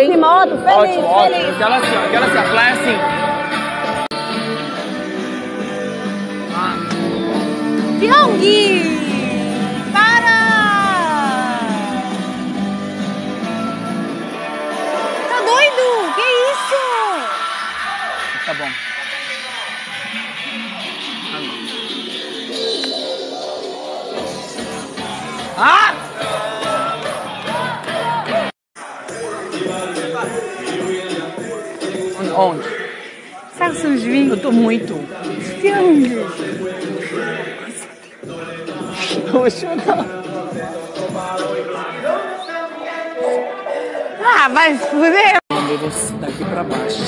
hein? moto, feliz, ótimo, ótimo. feliz. Aquela assim, ó, aquela assim, a play assim. Pyong! Para! Tá doido? Que isso? Tá bom. Ah! Onde? Sabe seu juiz? Eu tô muito. Eu vou chorar. Ah, vai se fuder! Daqui pra baixo.